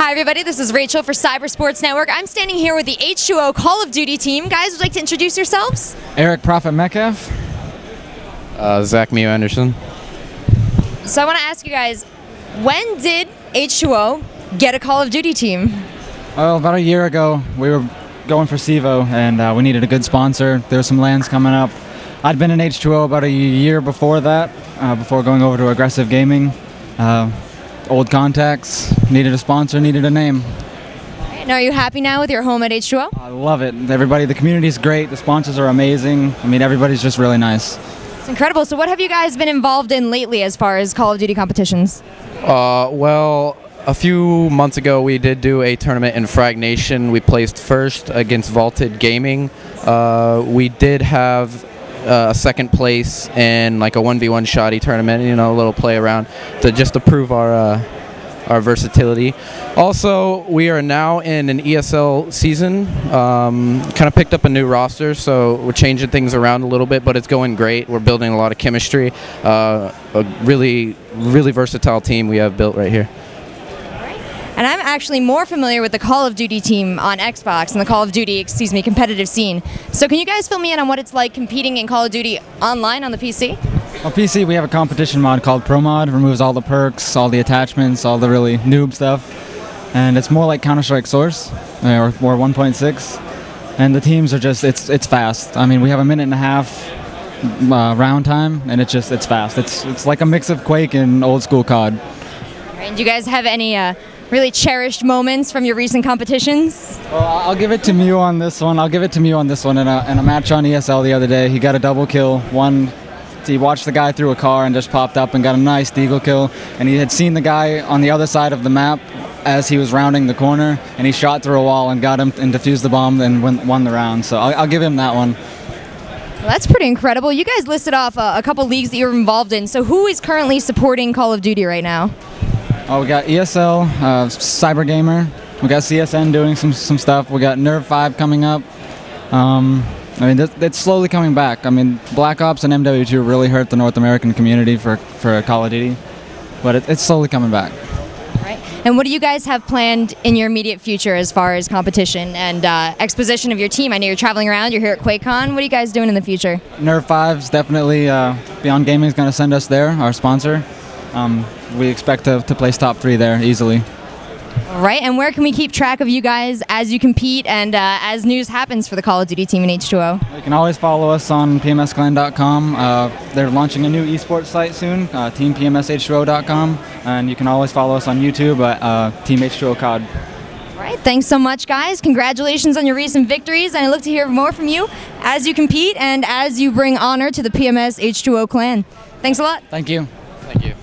Hi, everybody. This is Rachel for Cyber Sports Network. I'm standing here with the H2O Call of Duty team. Guys, would you like to introduce yourselves? Eric Prawfet Metcalf. Uh, Zach Muew Anderson. So I want to ask you guys, when did H2O get a Call of Duty team? Well, about a year ago, we were going for CEVO, and uh, we needed a good sponsor. There were some LANs coming up. I'd been in H2O about a year before that, uh, before going over to Aggressive Gaming. Old contacts, needed a sponsor, needed a name. And are you happy now with your home at H2O? I love it. Everybody, the community is great. The sponsors are amazing. I mean, everybody's just really nice. It's incredible. So, what have you guys been involved in lately as far as Call of Duty competitions? Uh, well, a few months ago we did do a tournament in Frag Nation. We placed first against Vaulted Gaming. Uh, we did have a second place in like a 1v1 shoddy tournament, you know, a little play around to just to prove our uh, our versatility. Also, we are now in an ESL season. Um, kind of picked up a new roster, so we're changing things around a little bit, but it's going great. We're building a lot of chemistry. Uh, a really, really versatile team we have built right here. And I'm actually more familiar with the Call of Duty team on Xbox and the Call of Duty, excuse me, competitive scene. So, can you guys fill me in on what it's like competing in Call of Duty online on the PC? On PC, we have a competition mod called Pro Mod. Removes all the perks, all the attachments, all the really noob stuff, and it's more like Counter Strike Source uh, or, or 1.6. And the teams are just it's it's fast. I mean, we have a minute and a half uh, round time, and it's just it's fast. It's it's like a mix of Quake and old school COD. And do you guys have any uh, really cherished moments from your recent competitions? Well, I'll give it to Muew on this one. I'll give it to Muew on this one. In a, in a match on ESL the other day, he got a double kill. One, he watched the guy through a car and just popped up and got a nice deagle kill. And he had seen the guy on the other side of the map as he was rounding the corner, and he shot through a wall and got him and defused the bomb and won, won the round. So I'll, I'll give him that one. Well, that's pretty incredible. You guys listed off uh, a couple leagues that you're involved in. So, who is currently supporting Call of Duty right now? Oh, we got ESL, uh, Cyber Gamer. We got CSN doing some some stuff. We got Nerve Five coming up. Um, I mean, it's slowly coming back. I mean, Black Ops and MW2 really hurt the North American community for for Call of Duty, but it, it's slowly coming back. Right. And what do you guys have planned in your immediate future as far as competition and uh, exposition of your team? I know you're traveling around. You're here at QuakeCon. What are you guys doing in the future? Nerve Five's definitely uh, Beyond Gaming is going to send us there, our sponsor. Um, we expect to, to place top three there easily. All right. And where can we keep track of you guys as you compete and uh, as news happens for the Call of Duty team in H2O? You can always follow us on pmsclan.com. Uh, they're launching a new esports site soon, uh, teampmsh2o.com, and you can always follow us on YouTube at uh, Team H2O COD. All right. Thanks so much, guys. Congratulations on your recent victories, and I look to hear more from you as you compete and as you bring honor to the PMS H2O clan. Thanks a lot. Thank you. Thank you.